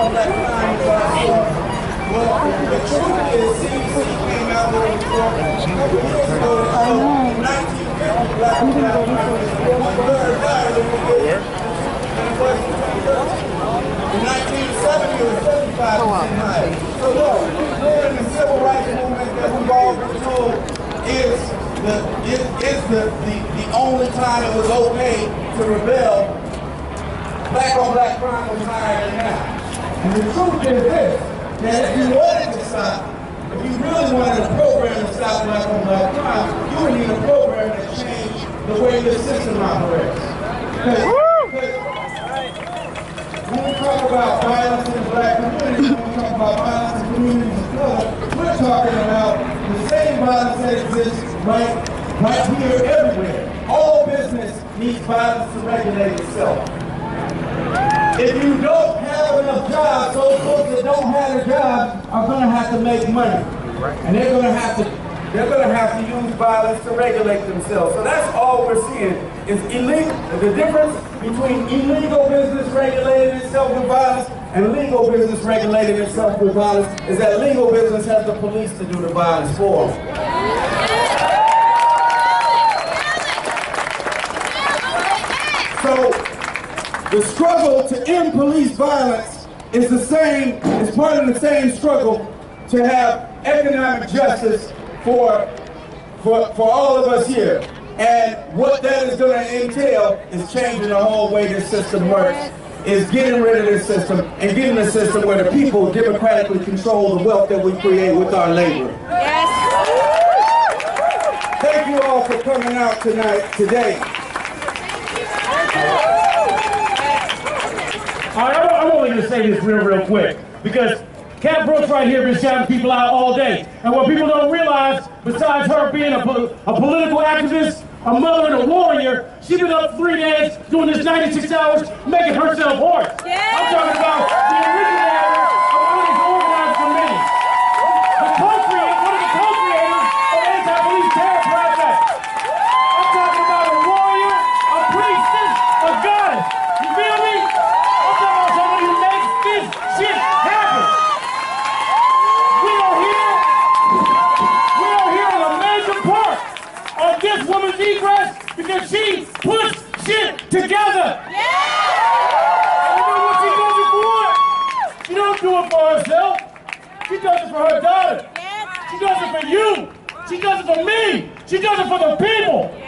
on Black Crime is source. Well, the truth is, CDC came out a couple years ago that showed 1950 black in 2013. In 1970, it was 75% higher. So look, in the civil rights movement that we've all been told is the is, is the, the, the only time it was okay to rebel. Black on black crime was higher than now. And the truth is this, that if you wanted to stop, if you really wanted a program to stop black on black crime, you would need a program that changed the way the system operates. Because When we talk about violence in the black community, when we talk about violence in communities of color, we're talking about the same violence that exists right, right here everywhere. All business needs violence to regulate itself. If you don't enough jobs, those folks that don't have a job are going to have to make money. And they're going to have to they're going to have to use violence to regulate themselves. So that's all we're seeing is illegal. The difference between illegal business regulated itself with violence and legal business regulating itself with violence is that legal business has the police to do the violence for them. So the struggle to end police violence is the same, is part of the same struggle to have economic justice for, for, for all of us here. And what that is going to entail is changing the whole way this system works, is getting rid of this system and getting a system where the people democratically control the wealth that we create with our labor. Yes. Thank you all for coming out tonight, today. I'm, only going to say this real, real quick because Cat Brooks right here been shouting people out all day. And what people don't realize, besides her being a, pol- a political activist, a mother and a warrior, she's been up three days doing this 96 hours, making herself hoarse. I'm talking about the originator of one of these organized committees. The co-creator, one of the co-creators of Anti-Police Terror Project. I'm talking about a warrior, a priestess, a goddess. You feel me? I'm talking about somebody who makes this shit happen. We are here. We are here in a major part of this woman's egress because she puts shit together. And you know what she does it for? She don't do it for herself. She does it for her daughter. She does it for you. She does it for me. She does it for the people.